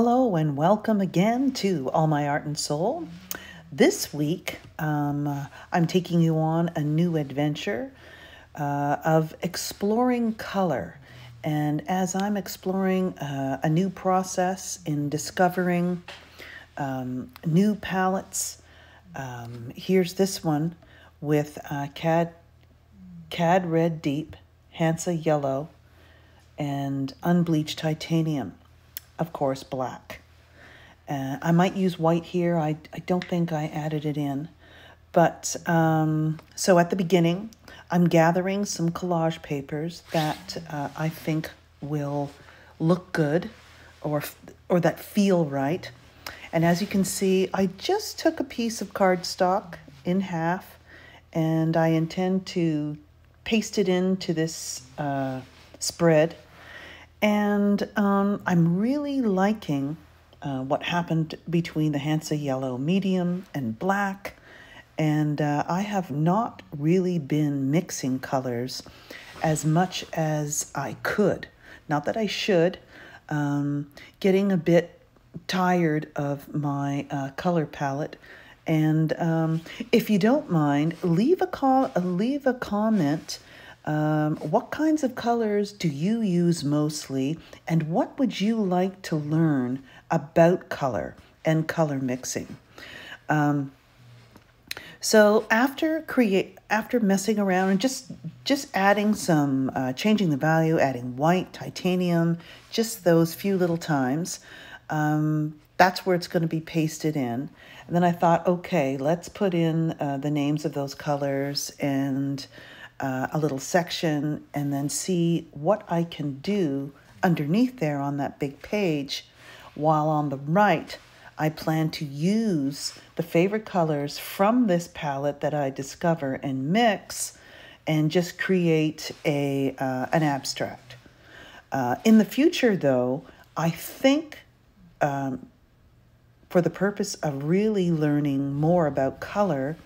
Hello and welcome again to All My Art and Soul. This week, um, I'm taking you on a new adventure uh, of exploring color. And as I'm exploring uh, a new process in discovering um, new palettes, um, here's this one with uh, Cad, Cad Red Deep, Hansa Yellow, and Unbleached Titanium of course, black. Uh, I might use white here. I, I don't think I added it in. But um, so at the beginning, I'm gathering some collage papers that uh, I think will look good or, or that feel right. And as you can see, I just took a piece of cardstock in half and I intend to paste it into this uh, spread and um, I'm really liking uh, what happened between the Hansa Yellow Medium and Black. And uh, I have not really been mixing colors as much as I could. Not that I should. Um, getting a bit tired of my uh, color palette. And um, if you don't mind, leave a call, leave a comment um, what kinds of colors do you use mostly, and what would you like to learn about color and color mixing? Um, so after create after messing around and just just adding some uh, changing the value, adding white, titanium, just those few little times, um, that's where it's going to be pasted in. And then I thought, okay, let's put in uh, the names of those colors and uh, a little section and then see what I can do underneath there on that big page. While on the right, I plan to use the favorite colors from this palette that I discover and mix and just create a, uh, an abstract. Uh, in the future, though, I think um, for the purpose of really learning more about color,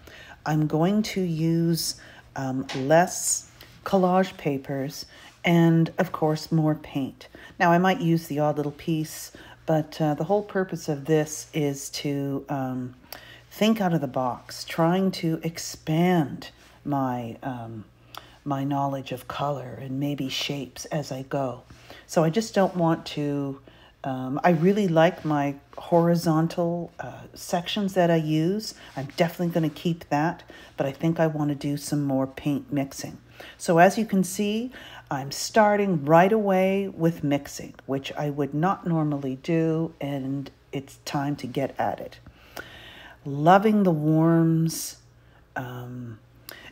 I'm going to use um, less collage papers, and of course, more paint. Now, I might use the odd little piece, but uh, the whole purpose of this is to um, think out of the box, trying to expand my um, my knowledge of color and maybe shapes as I go. So I just don't want to um, I really like my horizontal uh, sections that I use. I'm definitely going to keep that, but I think I want to do some more paint mixing. So as you can see, I'm starting right away with mixing, which I would not normally do, and it's time to get at it. Loving the warms, um,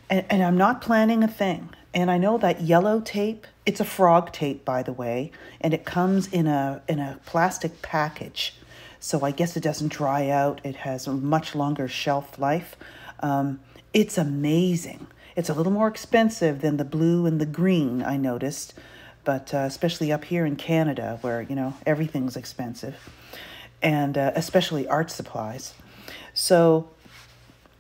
and, and I'm not planning a thing. And I know that yellow tape, it's a frog tape, by the way, and it comes in a, in a plastic package. So I guess it doesn't dry out. It has a much longer shelf life. Um, it's amazing. It's a little more expensive than the blue and the green, I noticed, but uh, especially up here in Canada where, you know, everything's expensive, and uh, especially art supplies. So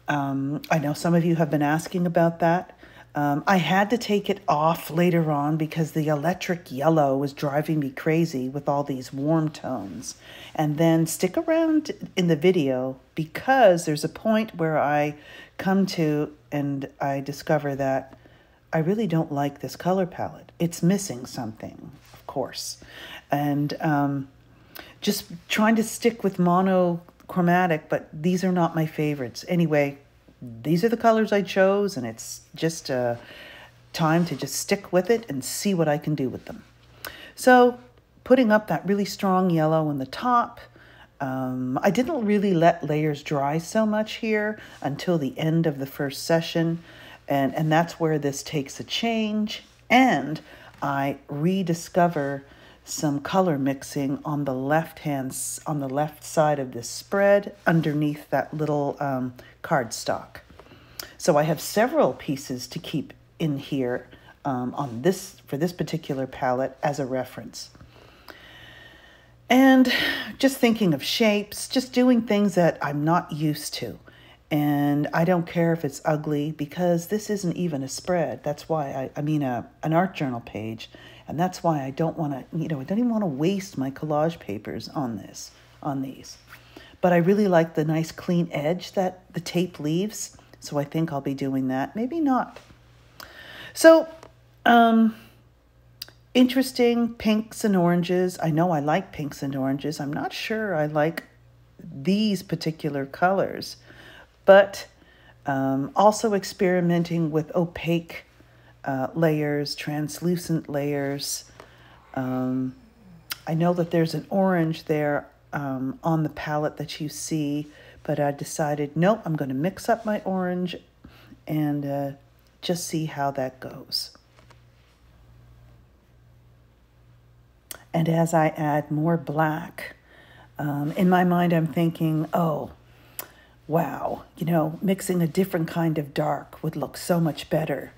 um, I know some of you have been asking about that. Um, I had to take it off later on because the electric yellow was driving me crazy with all these warm tones. And then stick around in the video because there's a point where I come to and I discover that I really don't like this color palette. It's missing something, of course. And um, just trying to stick with monochromatic, but these are not my favorites. Anyway, these are the colors I chose, and it's just time to just stick with it and see what I can do with them. So putting up that really strong yellow in the top, um, I didn't really let layers dry so much here until the end of the first session, and, and that's where this takes a change, and I rediscover some color mixing on the left hand on the left side of this spread underneath that little um, cardstock. So I have several pieces to keep in here um, on this for this particular palette as a reference. And just thinking of shapes, just doing things that I'm not used to. And I don't care if it's ugly because this isn't even a spread. That's why I, I mean a, an art journal page And that's why I don't want to, you know, I don't even want to waste my collage papers on this, on these. But I really like the nice clean edge that the tape leaves. So I think I'll be doing that. Maybe not. So, um, interesting pinks and oranges. I know I like pinks and oranges. I'm not sure I like these particular colors, but um, also experimenting with opaque uh, layers, translucent layers. Um, I know that there's an orange there um, on the palette that you see, but I decided, nope, I'm going to mix up my orange and uh, just see how that goes. And as I add more black, um, in my mind, I'm thinking, oh, wow, you know, mixing a different kind of dark would look so much better.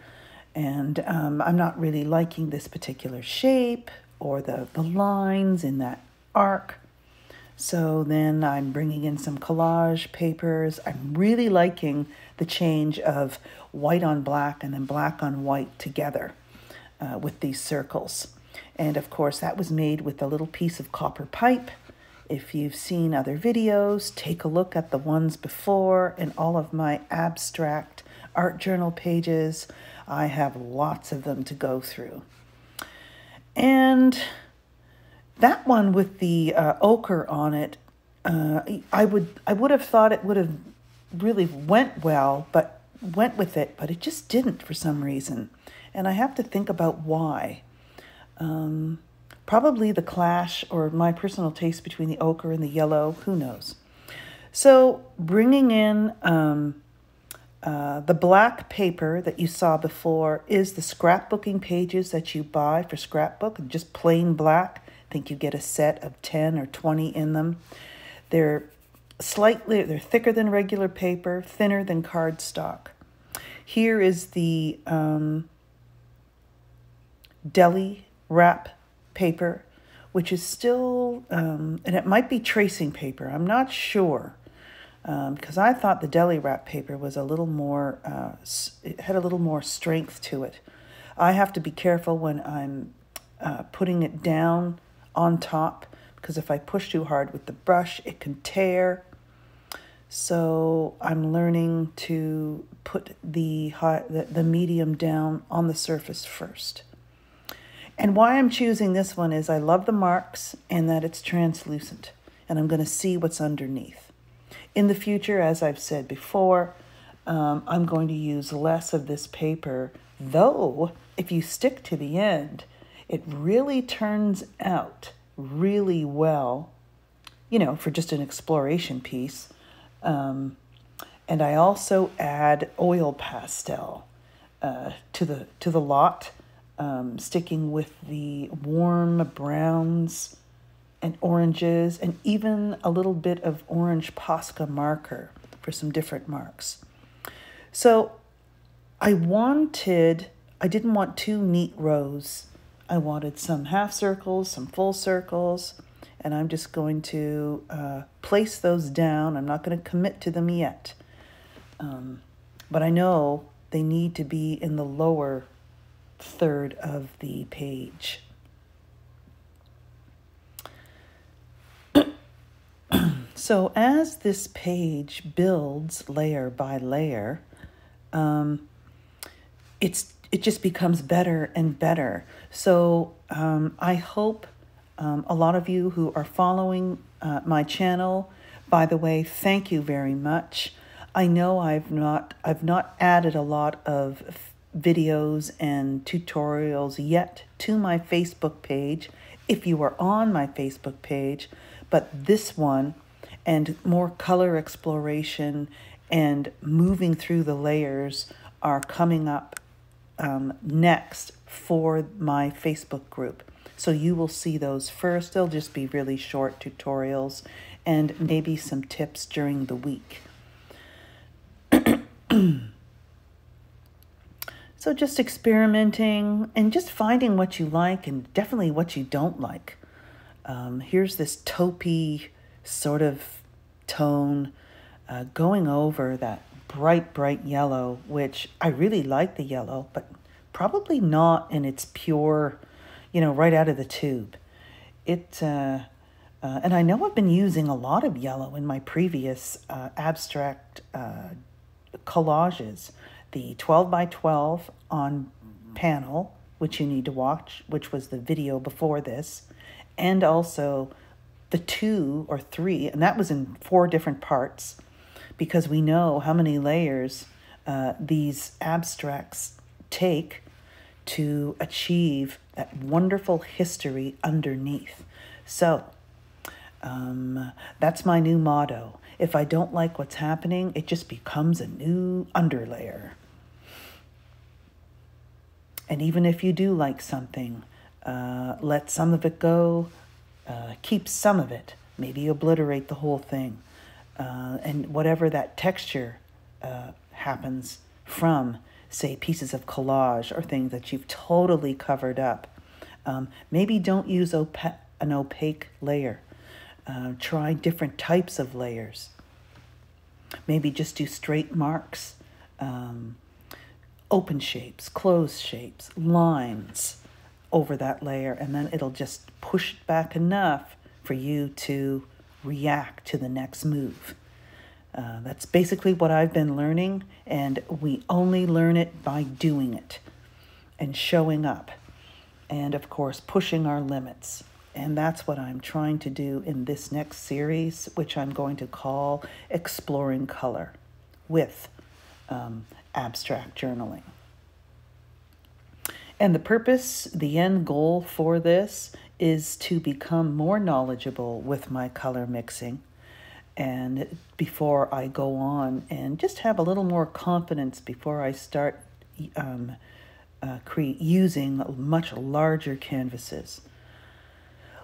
And um, I'm not really liking this particular shape or the, the lines in that arc. So then I'm bringing in some collage papers. I'm really liking the change of white on black and then black on white together uh, with these circles. And of course, that was made with a little piece of copper pipe. If you've seen other videos, take a look at the ones before and all of my abstract art journal pages. I have lots of them to go through. And that one with the uh, ochre on it, uh, I would I would have thought it would have really went well, but went with it, but it just didn't for some reason. And I have to think about why. Um, probably the clash or my personal taste between the ochre and the yellow, who knows. So bringing in um, uh, the black paper that you saw before is the scrapbooking pages that you buy for scrapbook, just plain black. Think you get a set of 10 or 20 in them. They're slightly, they're thicker than regular paper, thinner than cardstock. Here is the um, deli wrap paper, which is still, um, and it might be tracing paper. I'm not sure because um, I thought the deli wrap paper was a little more, uh, it had a little more strength to it. I have to be careful when I'm uh, putting it down on top because if I push too hard with the brush, it can tear. So I'm learning to put the, high, the, the medium down on the surface first. And why I'm choosing this one is I love the marks and that it's translucent and I'm going to see what's underneath. In the future, as I've said before, um, I'm going to use less of this paper, though if you stick to the end, it really turns out really well, you know, for just an exploration piece. Um, and I also add oil pastel uh, to the to the lot um, sticking with the warm browns and oranges, and even a little bit of orange Posca marker for some different marks. So I wanted, I didn't want two neat rows. I wanted some half circles, some full circles, and I'm just going to uh, place those down. I'm not going to commit to them yet. Um, but I know they need to be in the lower third of the page. so as this page builds layer by layer, um, it's it just becomes better and better. So um, I hope um, a lot of you who are following uh, my channel, by the way, thank you very much. I know I've not I've not added a lot of videos and tutorials yet to my Facebook page if you are on my Facebook page, but this one and more color exploration and moving through the layers are coming up um, next for my Facebook group. So you will see those first. They'll just be really short tutorials and maybe some tips during the week. So just experimenting and just finding what you like and definitely what you don't like. Um, here's this taupey sort of tone uh, going over that bright, bright yellow, which I really like the yellow, but probably not in its pure, you know, right out of the tube. It, uh, uh, and I know I've been using a lot of yellow in my previous uh, abstract uh, collages. The 12 by 12 on panel, which you need to watch, which was the video before this, and also the two or three, and that was in four different parts because we know how many layers uh, these abstracts take to achieve that wonderful history underneath. So, um, that's my new motto. If I don't like what's happening, it just becomes a new underlayer. And even if you do like something, uh, let some of it go, uh, keep some of it, maybe obliterate the whole thing. Uh, and whatever that texture uh, happens from, say, pieces of collage or things that you've totally covered up, um, maybe don't use opa- an opaque layer. Uh, try different types of layers. Maybe just do straight marks, um, open shapes, closed shapes, lines over that layer, and then it'll just push it back enough for you to react to the next move. Uh, that's basically what I've been learning, and we only learn it by doing it and showing up, and of course, pushing our limits. And that's what I'm trying to do in this next series, which I'm going to call Exploring Color with um, Abstract Journaling. And the purpose, the end goal for this is to become more knowledgeable with my color mixing. And before I go on and just have a little more confidence before I start um, uh, using much larger canvases.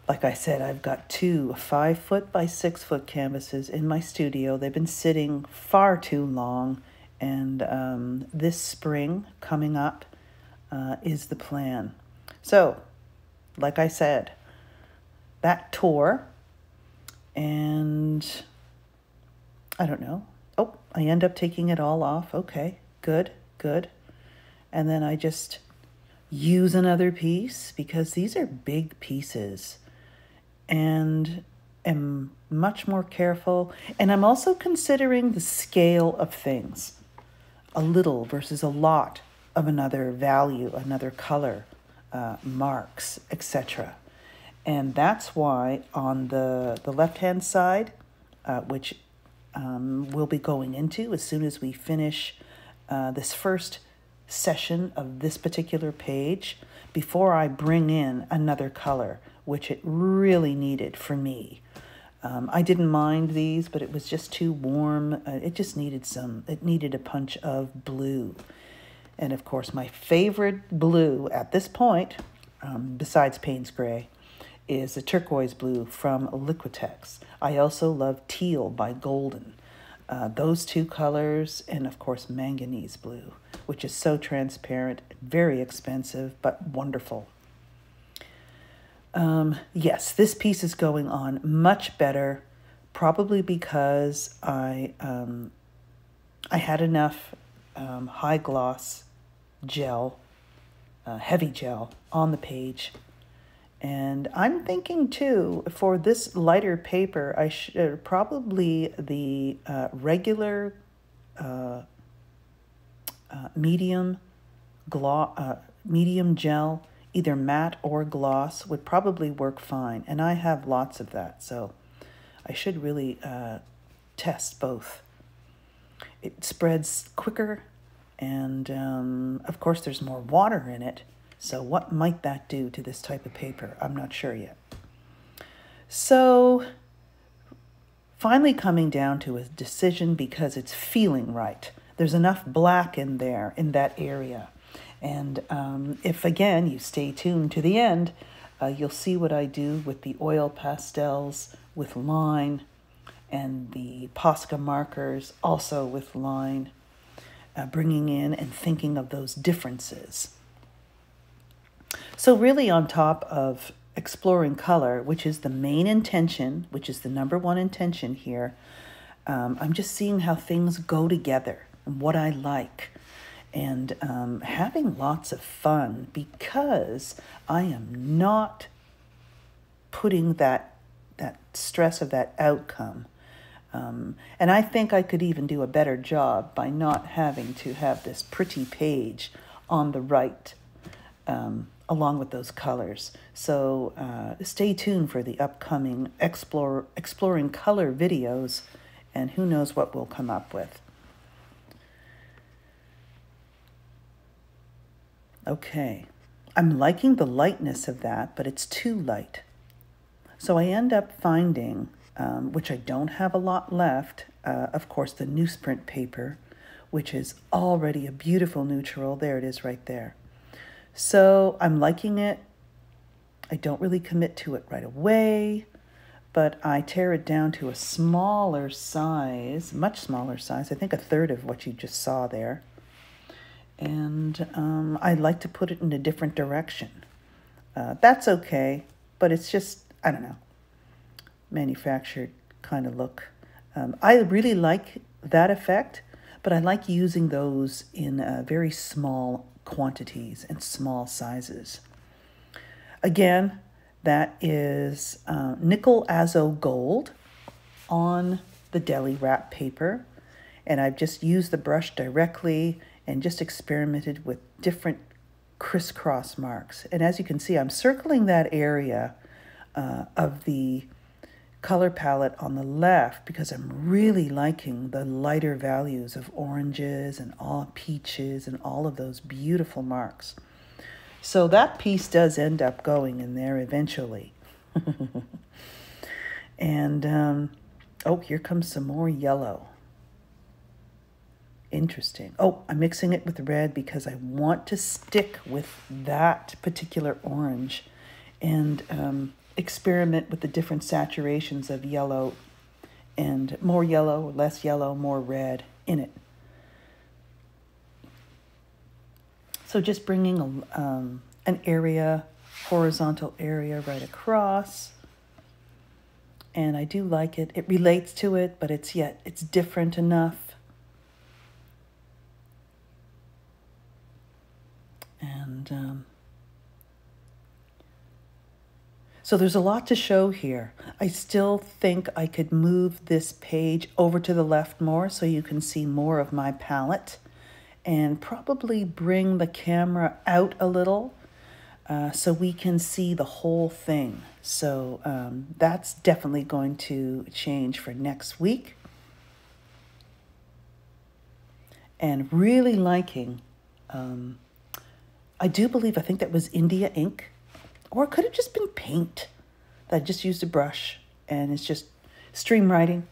Like I said, I've got two five foot by six foot canvases in my studio. They've been sitting far too long, and um, this spring coming up uh, is the plan. So, like I said, that tour, and I don't know. Oh, I end up taking it all off. Okay, good, good. And then I just use another piece because these are big pieces and am much more careful. And I'm also considering the scale of things a little versus a lot of another value, another color, uh, marks, etc. And that's why on the, the left hand side, uh, which um, we'll be going into as soon as we finish uh, this first session of this particular page, before I bring in another color, which it really needed for me. Um, I didn't mind these, but it was just too warm. Uh, it just needed some, it needed a punch of blue. And of course, my favorite blue at this point, um, besides Payne's Gray, is a turquoise blue from Liquitex. I also love teal by Golden. Uh, those two colors, and of course, manganese blue, which is so transparent, very expensive, but wonderful. Um, yes, this piece is going on much better, probably because I um, I had enough um, high gloss gel, uh, heavy gel on the page. And I'm thinking too, for this lighter paper, I should probably the uh, regular uh, uh medium gloss, uh, medium gel either matte or gloss would probably work fine. And I have lots of that, so I should really uh, test both. It spreads quicker, and um, of course, there's more water in it. So, what might that do to this type of paper? I'm not sure yet. So, finally coming down to a decision because it's feeling right. There's enough black in there in that area. And um, if again you stay tuned to the end, uh, you'll see what I do with the oil pastels with line and the Posca markers also with line, uh, bringing in and thinking of those differences. So, really, on top of exploring color, which is the main intention, which is the number one intention here, um, I'm just seeing how things go together and what I like and um, having lots of fun because I am not putting that that stress of that outcome. Um, and I think I could even do a better job by not having to have this pretty page on the right um, along with those colors. So uh, stay tuned for the upcoming explore, exploring color videos and who knows what we'll come up with. Okay, I'm liking the lightness of that, but it's too light. So I end up finding, um, which I don't have a lot left, uh, of course, the newsprint paper, which is already a beautiful neutral. There it is right there. So I'm liking it. I don't really commit to it right away, but I tear it down to a smaller size, much smaller size, I think a third of what you just saw there and um, I like to put it in a different direction. Uh, that's okay, but it's just, I don't know, manufactured kind of look. Um, I really like that effect, but I like using those in uh, very small quantities and small sizes. Again, that is uh, nickel azo gold on the deli wrap paper. And I've just used the brush directly and just experimented with different crisscross marks. And as you can see, I'm circling that area uh, of the color palette on the left because I'm really liking the lighter values of oranges and all peaches and all of those beautiful marks. So that piece does end up going in there eventually. and, um, oh, here comes some more yellow. Interesting. Oh, I'm mixing it with red because I want to stick with that particular orange and um, experiment with the different saturations of yellow and more yellow, less yellow, more red in it. So just bringing a, um, an area, horizontal area right across. And I do like it. It relates to it, but it's yet, it's different enough And um, so there's a lot to show here. I still think I could move this page over to the left more so you can see more of my palette and probably bring the camera out a little uh, so we can see the whole thing. So um, that's definitely going to change for next week. And really liking um, I do believe, I think that was India ink, or it could have just been paint that I just used a brush and it's just stream writing.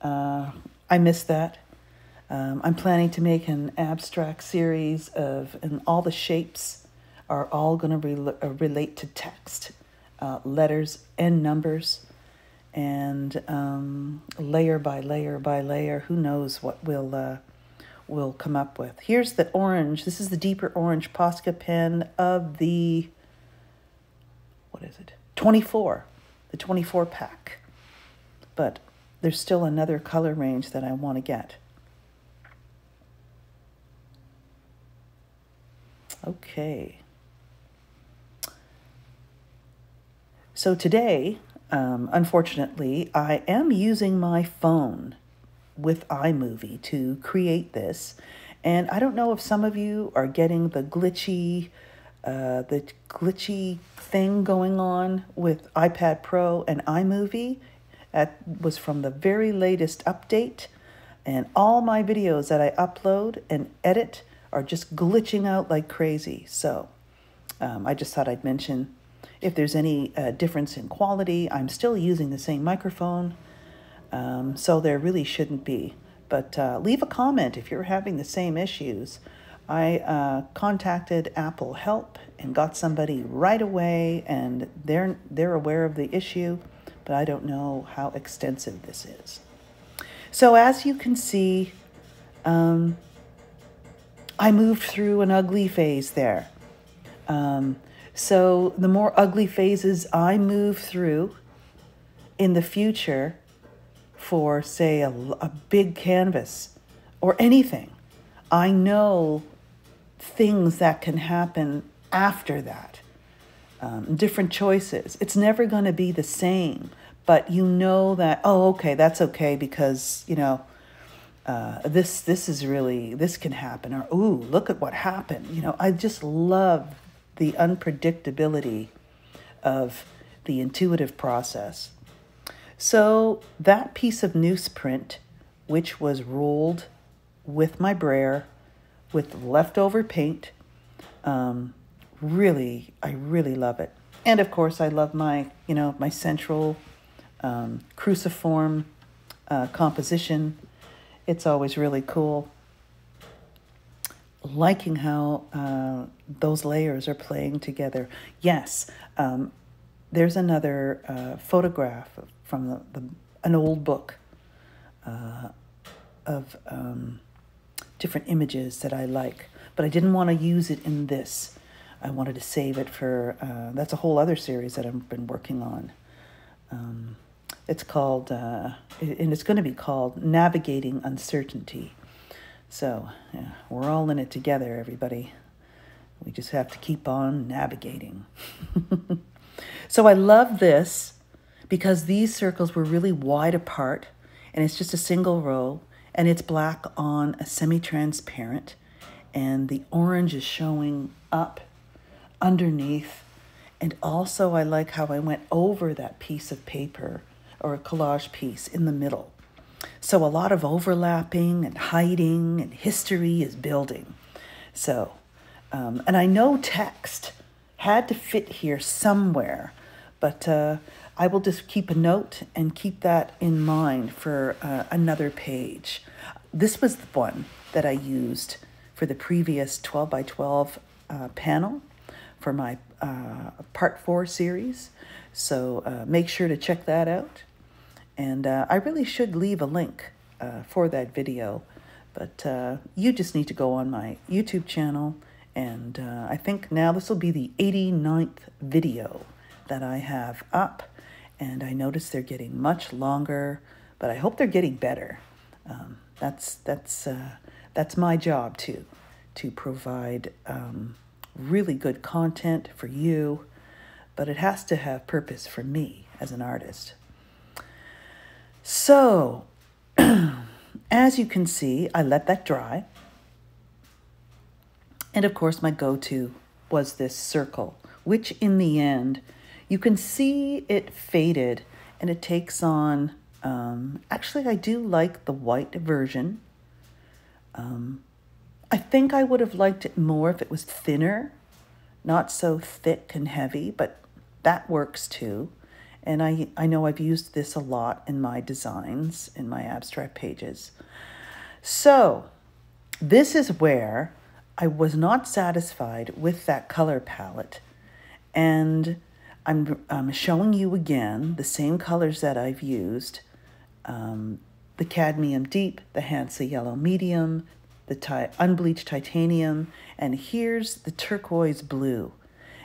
Uh, I miss that. Um, I'm planning to make an abstract series of, and all the shapes are all going to re- uh, relate to text, uh, letters and numbers, and um, layer by layer by layer. Who knows what we'll uh, will come up with. Here's the orange. This is the deeper orange Posca pen of the, what is it? 24, the 24 pack. But there's still another color range that I want to get. Okay. So today, um, unfortunately, I am using my phone with iMovie to create this. And I don't know if some of you are getting the glitchy, uh, the glitchy thing going on with iPad Pro and iMovie. That was from the very latest update. And all my videos that I upload and edit are just glitching out like crazy. So um, I just thought I'd mention if there's any uh, difference in quality. I'm still using the same microphone. Um, so there really shouldn't be. But uh, leave a comment if you're having the same issues. I uh, contacted Apple Help and got somebody right away, and they're they're aware of the issue, but I don't know how extensive this is. So as you can see, um, I moved through an ugly phase there. Um, so the more ugly phases I move through in the future, for, say, a, a big canvas or anything, I know things that can happen after that, um, different choices. It's never going to be the same, but you know that, oh, okay, that's okay because, you know, uh, this this is really this can happen or ooh look at what happened. You know i just love the unpredictability of the intuitive process. So that piece of newsprint which was rolled with my brayer with leftover paint um, really i really love it and of course i love my you know my central um, cruciform uh, composition it's always really cool. Liking how uh, those layers are playing together. Yes, um, there's another uh, photograph from the, the, an old book uh, of um, different images that I like, but I didn't want to use it in this. I wanted to save it for, uh, that's a whole other series that I've been working on. Um, it's called, uh, and it's going to be called Navigating Uncertainty. So yeah, we're all in it together, everybody. We just have to keep on navigating. so I love this because these circles were really wide apart and it's just a single row and it's black on a semi-transparent and the orange is showing up underneath and also I like how I went over that piece of paper or a collage piece in the middle. So a lot of overlapping and hiding and history is building. So, um, and I know text had to fit here somewhere, but uh, I will just keep a note and keep that in mind for uh, another page. This was the one that I used for the previous 12 by 12 uh, panel for my uh, part four series. So uh, make sure to check that out. And uh, I really should leave a link uh, for that video, but you just need to go on my YouTube channel. And I think now this will be the 89th video that I have up. And I notice they're getting much longer, but I hope they're getting better. Um, that's, that's, uh, that's my job too, to provide um, really good content for you, but it has to have purpose for me as an artist. So, as you can see, I let that dry. And of course, my go to was this circle, which in the end, you can see it faded and it takes on. Um, actually, I do like the white version. Um, I think I would have liked it more if it was thinner, not so thick and heavy, but that works too. And I, I know I've used this a lot in my designs, in my abstract pages. So this is where I was not satisfied with that color palette. And I'm, I'm showing you again the same colors that I've used. Um, the cadmium deep, the Hansa yellow medium, the ti unbleached titanium, and here's the turquoise blue.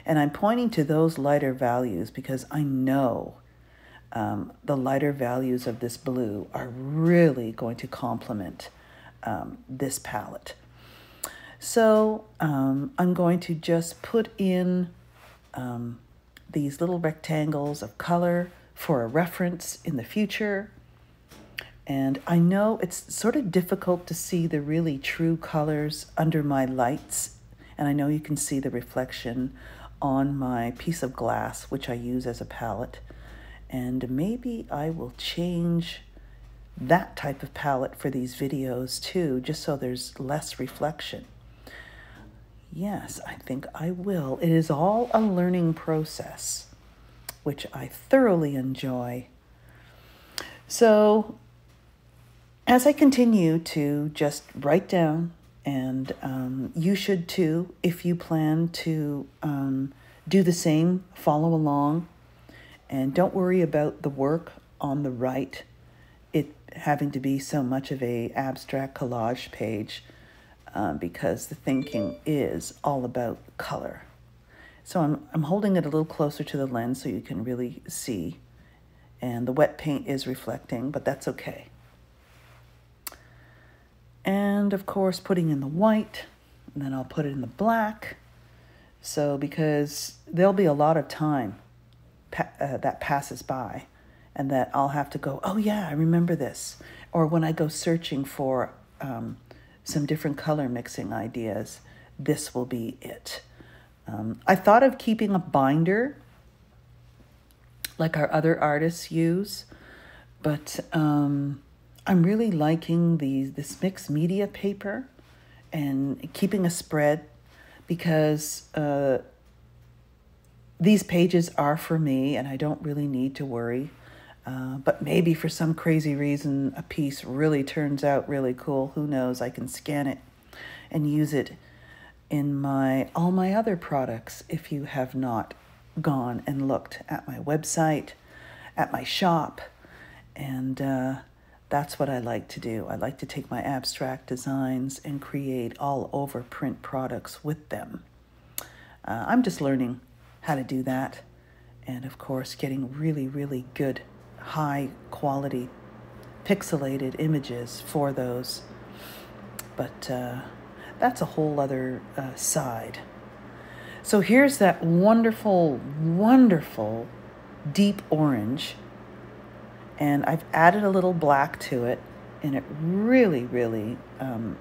And I'm pointing to those lighter values because I know um, the lighter values of this blue are really going to complement um, this palette. So um, I'm going to just put in um, these little rectangles of color for a reference in the future. And I know it's sort of difficult to see the really true colors under my lights. And I know you can see the reflection on my piece of glass, which I use as a palette. And maybe I will change that type of palette for these videos too, just so there's less reflection. Yes, I think I will. It is all a learning process, which I thoroughly enjoy. So, as I continue to just write down and um, you should too, if you plan to um, do the same, follow along. And don't worry about the work on the right, it having to be so much of a abstract collage page, uh, because the thinking is all about color. So I'm, I'm holding it a little closer to the lens so you can really see. And the wet paint is reflecting, but that's okay. And of course, putting in the white and then I'll put it in the black. So, because there'll be a lot of time pa- uh, that passes by and that I'll have to go, oh, yeah, I remember this. Or when I go searching for um, some different color mixing ideas, this will be it. Um, I thought of keeping a binder like our other artists use, but um, I'm really liking the this mixed media paper and keeping a spread because uh, these pages are for me and I don't really need to worry. Uh, but maybe for some crazy reason, a piece really turns out really cool. Who knows? I can scan it and use it in my all my other products if you have not gone and looked at my website, at my shop, and uh, that's what I like to do. I like to take my abstract designs and create all over print products with them. Uh, I'm just learning how to do that, and of course, getting really, really good, high quality, pixelated images for those. But uh, that's a whole other uh, side. So here's that wonderful, wonderful deep orange. And I've added a little black to it, and it really, really um,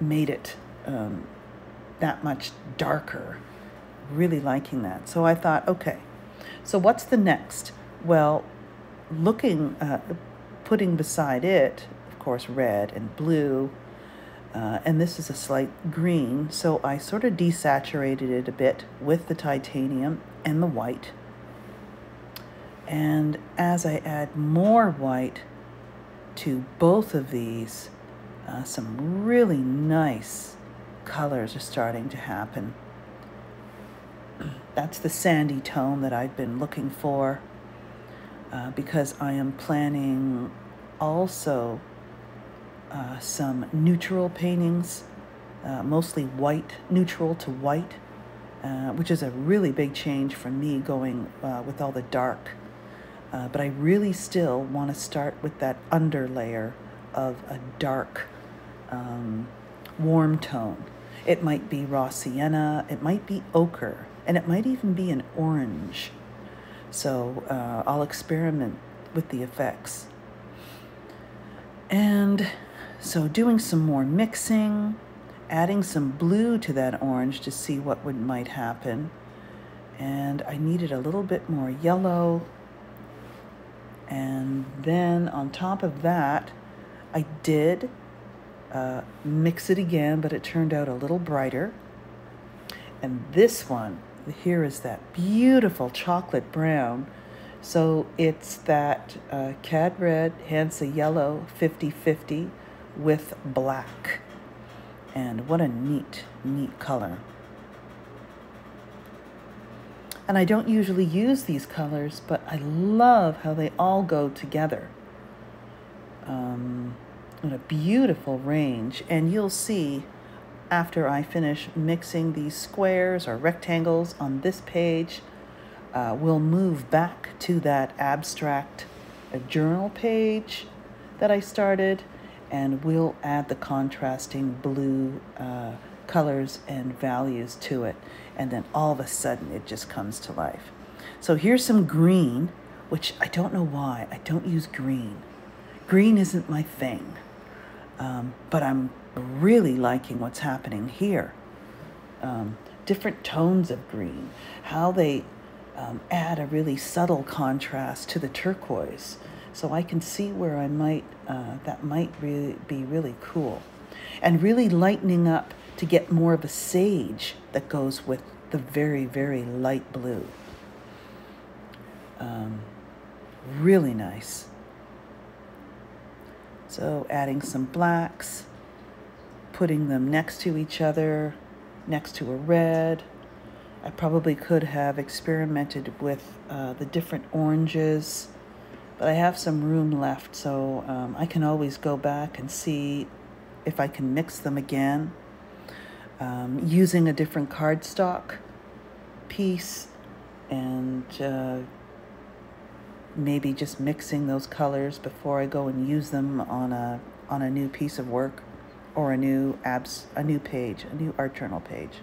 made it um, that much darker. Really liking that. So I thought, okay, so what's the next? Well, looking, uh, putting beside it, of course, red and blue uh, and this is a slight green, so I sort of desaturated it a bit with the titanium and the white. And as I add more white to both of these, uh, some really nice colors are starting to happen. That's the sandy tone that I've been looking for uh, because I am planning also uh, some neutral paintings, uh, mostly white, neutral to white, uh, which is a really big change from me going uh, with all the dark. But I really still want to start with that underlayer of a dark, um, warm tone. It might be raw sienna, it might be ochre, and it might even be an orange. So uh, I'll experiment with the effects. And so doing some more mixing, adding some blue to that orange to see what would might happen. And I needed a little bit more yellow. And then on top of that, I did uh, mix it again, but it turned out a little brighter. And this one, here is that beautiful chocolate brown. So it's that uh, Cad Red, Hansa Yellow 50 50 with black. And what a neat, neat color. And I don't usually use these colors, but I love how they all go together. Um, what a beautiful range. And you'll see after I finish mixing these squares or rectangles on this page, uh, we'll move back to that abstract uh, journal page that I started and we'll add the contrasting blue uh, colors and values to it. And then all of a sudden it just comes to life. So here's some green, which I don't know why. I don't use green. Green isn't my thing. Um, but I'm really liking what's happening here. Um, different tones of green, how they um, add a really subtle contrast to the turquoise. So I can see where I might, uh, that might really be really cool. And really lightening up to get more of a sage that goes with the very, very light blue. Um, really nice. So adding some blacks, putting them next to each other, next to a red. I probably could have experimented with uh, the different oranges but I have some room left, so um, I can always go back and see if I can mix them again um, using a different cardstock piece and uh, maybe just mixing those colors before I go and use them on a on a new piece of work or a new abs a new page, a new art journal page.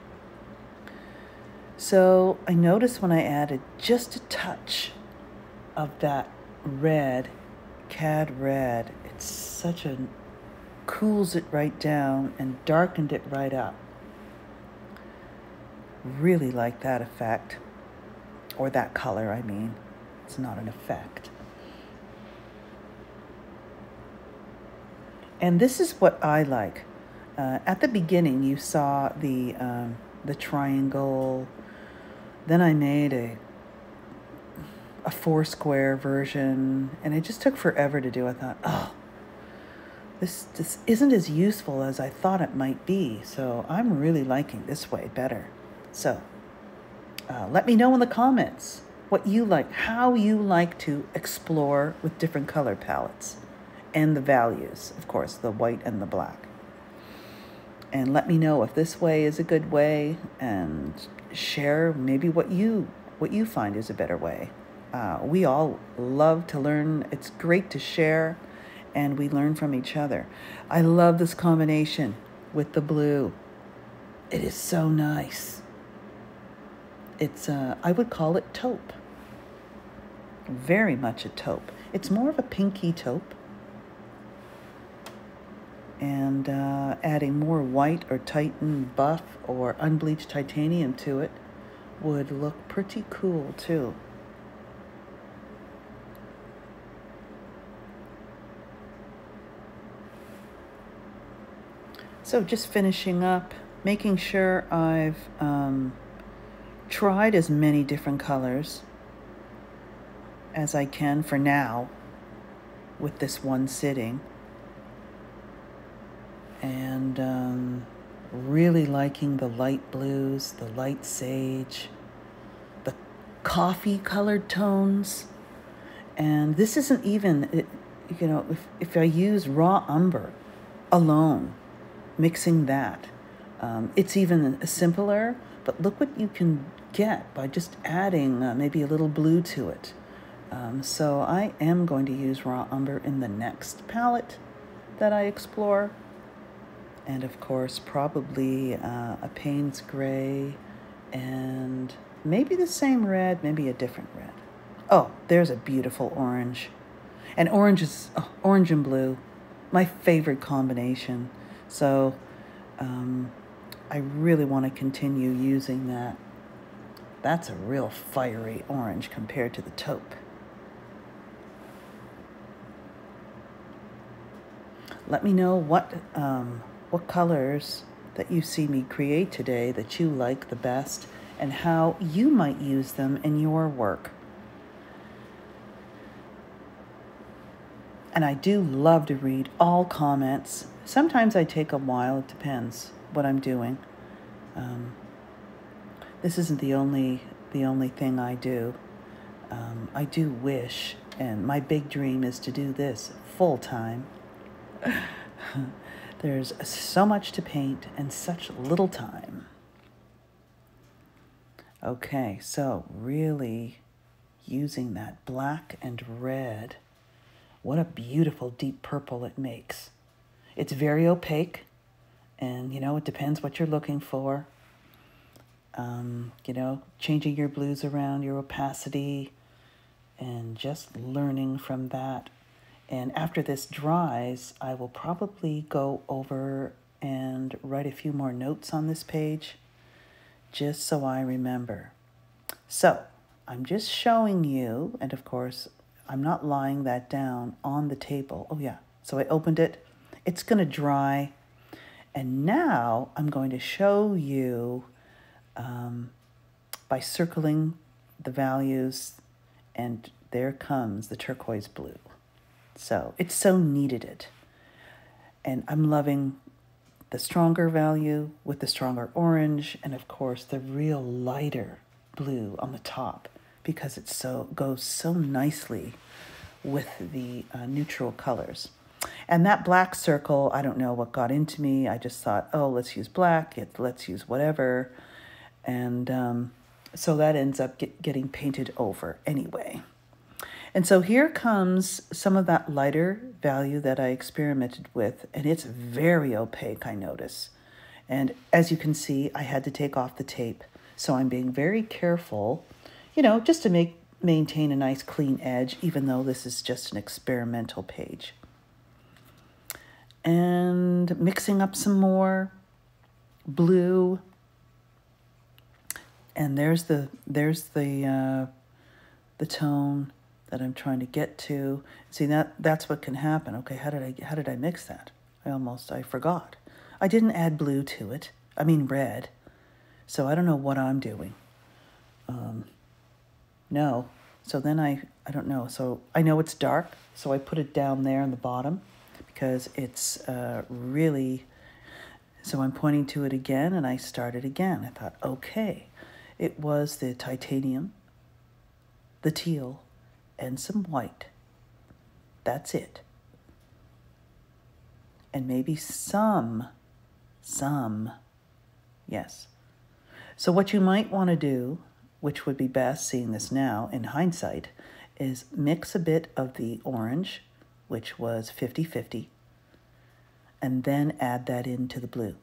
So I noticed when I added just a touch of that red, cad red, it's such a cools it right down and darkened it right up. Really like that effect, or that color, I mean. It's not an effect. And this is what I like. Uh, at the beginning, you saw the um, the triangle. Then I made a a four square version, and it just took forever to do. I thought, oh, this this isn't as useful as I thought it might be. So I'm really liking this way better. So uh, let me know in the comments what you like, how you like to explore with different color palettes and the values, of course, the white and the black. And let me know if this way is a good way and share maybe what you what you find is a better way. Uh, we all love to learn. It's great to share and we learn from each other. I love this combination with the blue. It is so nice. It's, uh, I would call it taupe. Very much a taupe. It's more of a pinky taupe. And uh, adding more white or Titan buff or unbleached titanium to it would look pretty cool too. So just finishing up, making sure I've um, tried as many different colors as I can for now with this one sitting. And um, really liking the light blues, the light sage, the coffee colored tones. And this isn't even, it, you know, if, if I use raw umber alone, mixing that, um, it's even simpler, but look what you can get by just adding uh, maybe a little blue to it. Um, so I am going to use raw umber in the next palette that I explore. And of course, probably uh, a Payne's Gray and maybe the same red, maybe a different red. Oh, there's a beautiful orange. And orange is oh, orange and blue, my favorite combination. So um, I really want to continue using that. That's a real fiery orange compared to the taupe. Let me know what, um, what colors that you see me create today that you like the best and how you might use them in your work. And I do love to read all comments. Sometimes I take a while, it depends what I'm doing. Um, this isn't the only the only thing I do. Um, I do wish, and my big dream is to do this full time. There's so much to paint and such little time. Okay, so really using that black and red. What a beautiful deep purple it makes. It's very opaque, and you know, it depends what you're looking for. Um, you know, changing your blues around, your opacity, and just learning from that and after this dries, I will probably go over and write a few more notes on this page just so I remember. So I'm just showing you, and of course, I'm not lying that down on the table. Oh, yeah. So I opened it. It's to dry. And now I'm going to show you um, by circling the values, and there comes the turquoise blue. So it's so needed it. And I'm loving the stronger value with the stronger orange and of course the real lighter blue on the top because it so goes so nicely with the uh, neutral colors. And that black circle, I don't know what got into me. I just thought, oh, let's use black, it, let's use whatever. And um, so that ends up get, getting painted over anyway. And so here comes some of that lighter value that I experimented with, and it's very opaque, I notice. And as you can see, I had to take off the tape. So I'm being very careful, you know, just to make maintain a nice clean edge, even though this is just an experimental page. And mixing up some more blue. And there's the there's the uh, the tone that I'm trying to get to. See that that's what can happen. Okay, how did I how did I mix that? I almost I forgot. I didn't add blue to it. I mean red. So I don't know what I'm doing. Um, no. So then I I don't know. So I know it's dark. So I put it down there in the bottom because it's uh, really. So I'm pointing to it again, and I started again. I thought, okay, it was the titanium, the teal, and some white. That's it. And maybe some, some, yes. So, what you might want to do, which would be best seeing this now in hindsight, is mix a bit of the orange, which was 50 50, and then add that into the blue.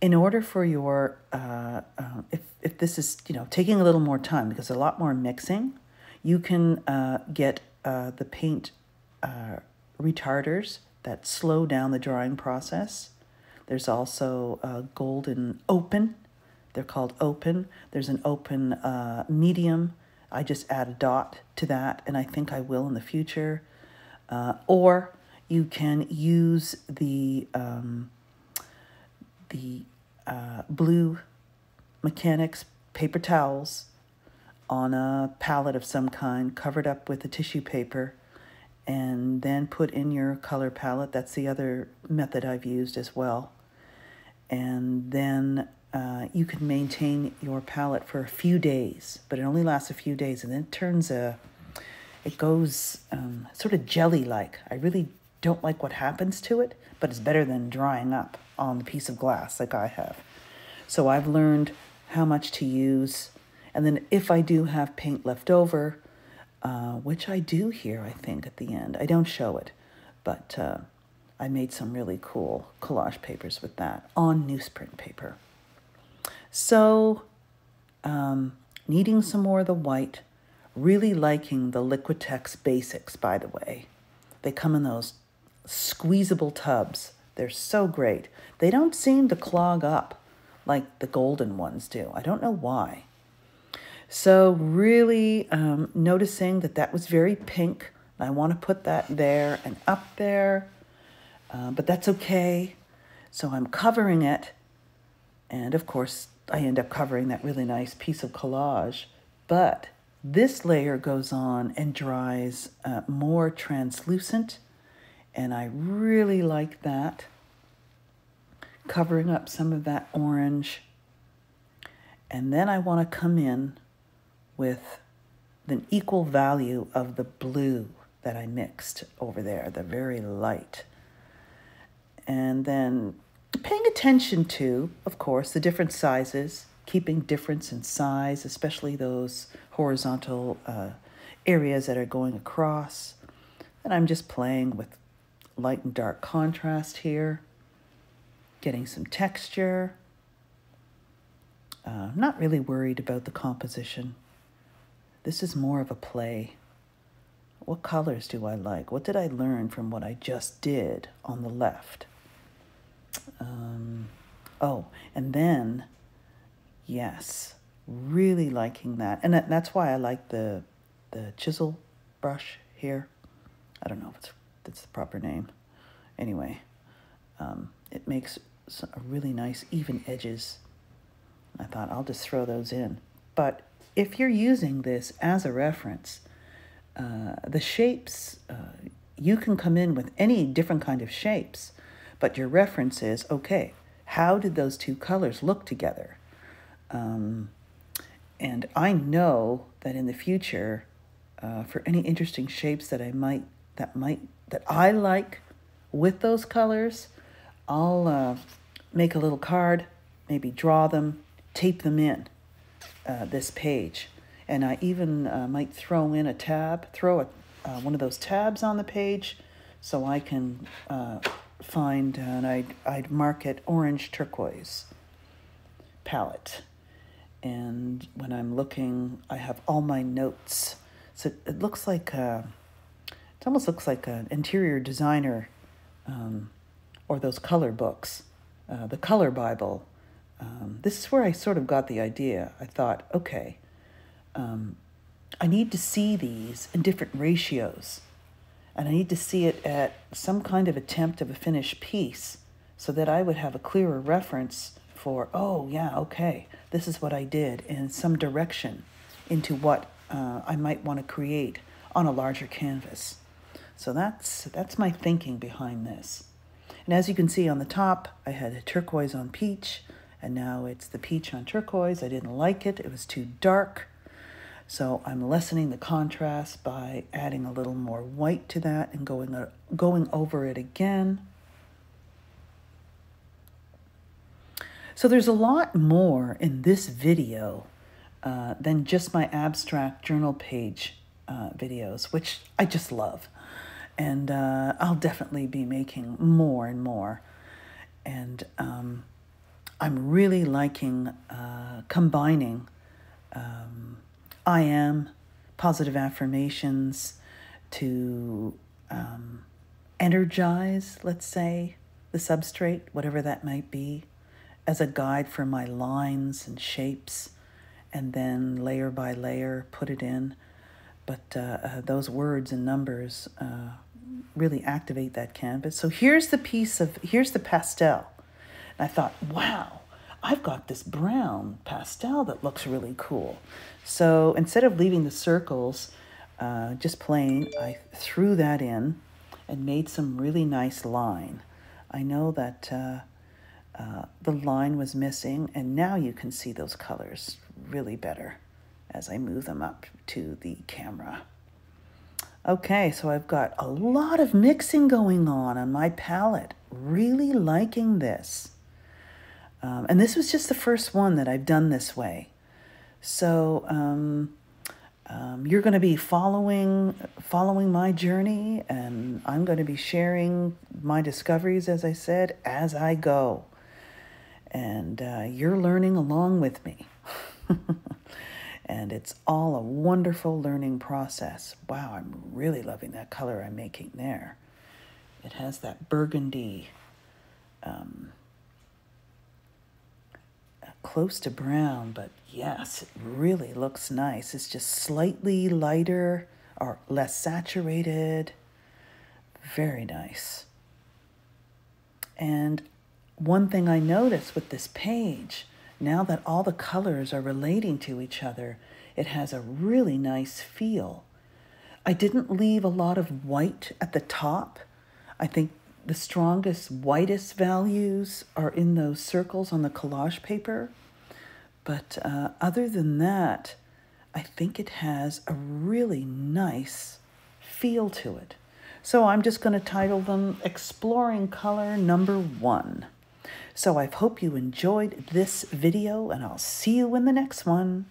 In order for your, uh, uh, if, if this is, you know, taking a little more time because a lot more mixing, you can uh, get uh, the paint uh, retarders that slow down the drying process. There's also uh, golden open. They're called open. There's an open uh, medium. I just add a dot to that, and I think I will in the future. Uh, or you can use the um, the blue mechanics paper towels on a palette of some kind, covered up with a tissue paper, and then put in your color palette. That's the other method I've used as well. And then uh, you can maintain your palette for a few days, but it only lasts a few days, and then it turns a, it goes um, sort of jelly-like. I really don't like what happens to it, but it's better than drying up on the piece of glass like I have. So I've learned how much to use and then if I do have paint left over, uh, which I do here, I think, at the end, I don't show it, but uh, I made some really cool collage papers with that on newsprint paper. So, um, needing some more of the white, really liking the Liquitex Basics, by the way. They come in those squeezable tubs. They're so great. They don't seem to clog up like the golden ones do. I don't know why. So really um, noticing that that was very pink. I want to put that there and up there, uh, but that's okay. So I'm covering it. And of course, I end up covering that really nice piece of collage. But this layer goes on and dries uh, more translucent. And I really like that. Covering up some of that orange. And then I want to come in with the equal value of the blue that I mixed over there, the very light. And then paying attention to, of course, the different sizes, keeping difference in size, especially those horizontal uh, areas that are going across. And I'm just playing with light and dark contrast here, getting some texture. Uh, not really worried about the composition. This is more of a play. What colors do I like? What did I learn from what I just did on the left? Um, oh, and then, yes, really liking that. And that, that's why I like the, the chisel brush here. I don't know if it's, that's the proper name. Anyway, um, it makes a really nice even edges. I thought I'll just throw those in. But if you're using this as a reference, uh, the shapes, uh, you can come in with any different kind of shapes, but your reference is, okay, how did those two colors look together? Um, and I know that in the future, uh, for any interesting shapes that I might, that might, that I like with those colors, I'll uh, make a little card, maybe draw them, tape them in uh, this page. And I even uh, might throw in a tab, throw a, uh, one of those tabs on the page so I can uh, find, and I'd, I'd mark it orange turquoise palette. And when I'm looking, I have all my notes. So it looks like, a, it almost looks like an interior designer um, or those color books, uh, the color Bible. Um, this is where I sort of got the idea. I thought, okay, um, I need to see these in different ratios. And I need to see it at some kind of attempt of a finished piece so that I would have a clearer reference for, oh, yeah, okay, this is what I did in some direction into what uh, I might want to create on a larger canvas. So that's, that's my thinking behind this. And as you can see on the top, I had a turquoise on peach, and now it's the peach on turquoise. I didn't like it, it was too dark. So I'm lessening the contrast by adding a little more white to that and going, uh, going over it again. So there's a lot more in this video uh, than just my abstract journal page uh, videos, which I just love. And uh, I'll definitely be making more and more. And um, I'm really liking uh, combining um, I am, positive affirmations to um, energize, let's say, the substrate, whatever that might be, as a guide for my lines and shapes, and then layer by layer put it in. But uh, uh, those words and numbers uh, really activate that canvas. So here's the piece of, here's the pastel. And I thought, wow, I've got this brown pastel that looks really cool. So instead of leaving the circles uh, just plain, I threw that in and made some really nice line. I know that uh, uh, the line was missing and now you can see those colors really better as I move them up to the camera. Okay, so I've got a lot of mixing going on on my palette. Really liking this. Um, and this was just the first one that I've done this way. So um, um, you're going to be following following my journey, and I'm going to be sharing my discoveries, as I said, as I go. And uh, you're learning along with me. and it's all a wonderful learning process. Wow, I'm really loving that color I'm making there. It has that burgundy um, close to brown, but yes, it really looks nice. It's just slightly lighter or less saturated. Very nice. And one thing I noticed with this page, now that all the colors are relating to each other, it has a really nice feel. I didn't leave a lot of white at the top. I think the strongest, whitest values are in those circles on the collage paper. But uh, other than that, I think it has a really nice feel to it. So I'm just going to title them Exploring Color Number One. So I hope you enjoyed this video, and I'll see you in the next one.